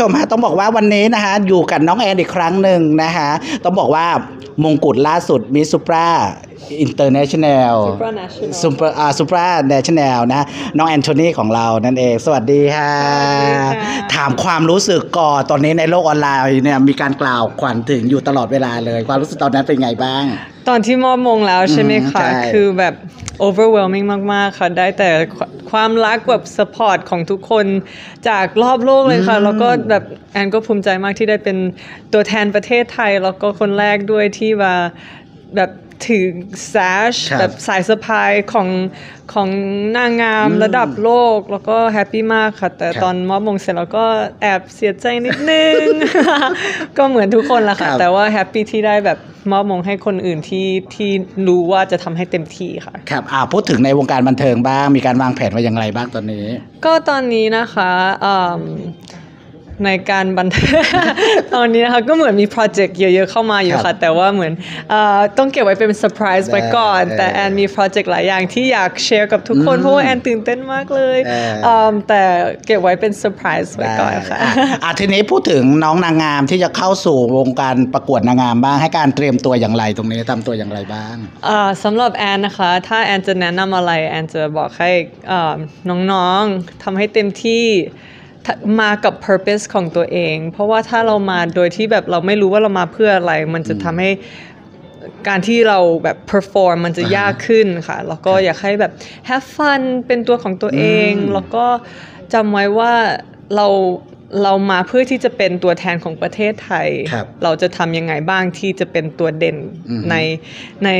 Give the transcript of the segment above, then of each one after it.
ชมฮะต้องบอกว่าวันนี้นะฮะอยู่กับน้องแอนอีกครั้งหนึ่งนะฮะต้องบอกว่ามงกุฎล่าสุดมิสซูปราอินเตอร์เนชั่นแนล Supranational ซูเปอร์อ่าซูปราเนชั่นแนลนะน้องแอนโทเนียของเรานั่นเอง สวัสดีค่ะ สวัสดีค่ะ ถามความรู้สึกก่อนตอนนี้ในโลกออนไลน์เนี่ยมีการกล่าวขวัญถึงอยู่ตลอดเวลาเลย ความรู้สึกตอนนั้นเป็นไงบ้าง ตอนที่มอบมงแล้วใช่ไหมอืมคะใช่คือแบบ overwhelming มาก ๆ ค่ะ ได้แต่ความรักแบบ support ของทุกคนจากรอบโลกเลยค่ะ แล้วก็แบบแอนก็ภูมิใจมากที่ได้เป็นตัวแทนประเทศไทย แล้วก็คนแรกด้วยที่ว่าแบบ ถือ sash ครับ แบบสายสะพายของของนางงามระดับโลก แล้วก็แฮปปี้มากค่ะ แต่ครับตอนมอบมงเสร็จแล้วก็แอบเสียใจนิดนึง ก็เหมือนทุกคนละครัค่ะบแต่ว่าแฮปปี้ที่ได้แบบมอบมงให้คนอื่นที่ที่รู้ว่าจะทำให้เต็มที่ค่ะ ครับอ่าพูดถึงในวงการบันเทิงบ้าง มีการวางแผนไว้อย่างไรบ้างตอนนี้ ก็ตอนนี้นะคะอืม ในการบันเทิงตอนนี้นะคะก็เหมือนมีโปรเจกต์เยอะๆเข้ามาอยู่ครับค่ะแต่ว่าเหมือนเออต้องเก็บไว้เป็นเซอร์ไพรส์ไว้ก่อนเออแต่แอนมีโปรเจกต์หลายอย่างที่อยากแชร์กับทุกคน เพราะว่าแอนตื่นเต้นมากเลยเอออืมแต่เก็บไว้เป็นเซอร์ไพรส์ไว้ก่อนค่ะได้อ่อะทีนี้พูดถึงน้องนางงามที่จะเข้าสู่วงการประกวดนางงามบ้างให้การเตรียมตัวอย่างไรตรงนี้ทำตัวอย่างไรบ้างอ่าสำหรับแอนนะคะ ถ้าแอนจะแนะนำอะไรแอนจะบอกให้อ่าน้องๆทำให้เต็มที่ถ้า มากับ purpose ของตัวเอง เพราะว่าถ้าเรามาโดยที่แบบเราไม่รู้ว่าเรามาเพื่ออะไร มันจะทำให้การที่เราแบบ perform มันจะยากขึ้นค่ะ แล้วก็อยากให้แบบ have fun เป็นตัวของตัวเองอืมแล้วก็จำไว้ว่าเรา เรามาเพื่อที่จะเป็นตัวแทนของประเทศไทยครับเราจะทำยังไงบ้างที่จะเป็นตัวเด่นอืมในใน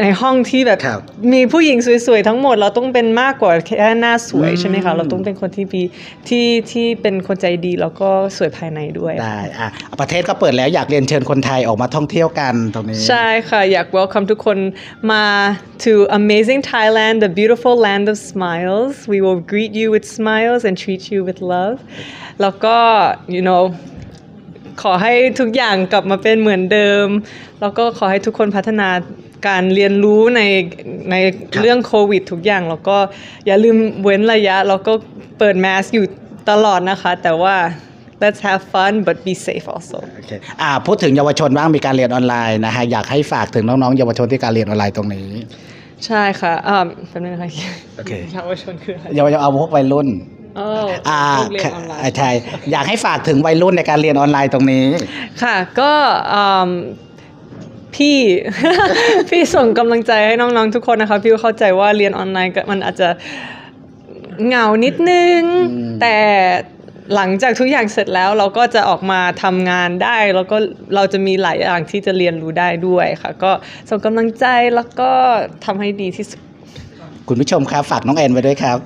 ในห้องที่แบบครับมีผู้หญิงสวยๆทั้งหมด เราต้องเป็นมากกว่าแค่หน้าสวยอืมใช่ไหมคะเราต้องเป็นคนที่มีที่ที่เป็นคนใจดีแล้วก็สวยภายในด้วยได้อะประเทศก็เปิดแล้วอยากเรียนเชิญคนไทยออกมาท่องเที่ยวกันตรงนี้ใช่ค่ะอยาก welcome ทุกคนมา to amazing Thailand the beautiful land of smiles we will greet you with smiles and treat you with love แล้วก็ you know ขอให้ทุกอย่างกลับมาเป็นเหมือนเดิม แล้วก็ขอให้ทุกคนพัฒนาการเรียนรู้ในในครับเรื่องโควิดทุกอย่าง แล้วก็อย่าลืมเว้นระยะ แล้วก็เปิดแมสอยู่ตลอดนะคะ แต่ว่า let's have fun but be safe also โอเคอ่าพูดถึงเยาวชนบ้างมีการเรียนออนไลน์นะฮะอยากให้ฝากถึงน้องๆ เยาวชนที่การเรียนออนไลน์ตรงนี้ ใช่ค่ะอ่าแป๊บนึงนะคะโอเคเยาวชนคืออะไรเยาวชนเอาพวกวัยรุ่น อ๋ออ่าลูกเรียนออนไลน์ใช่อยากให้ฝากถึงวัยรุ่นในการเรียนออนไลน์ตรงนี้ ค่ะ ก็อืมพี่ พี่ส่งกำลังใจให้น้องๆทุกคนนะคะ พี่เข้าใจว่าเรียนออนไลน์ก็มันอาจจะเหงานิดนึงอืมแต่หลังจากทุกอย่างเสร็จแล้วเราก็จะออกมาทำงานได้ แล้วก็เราจะมีหลายอย่างที่จะเรียนรู้ได้ด้วยค่ะ ก็ส่งกำลังใจแล้วก็ทำให้ดีที่สุด คุณผู้ชมครับ ฝากน้องแอนไว้ด้วยครับ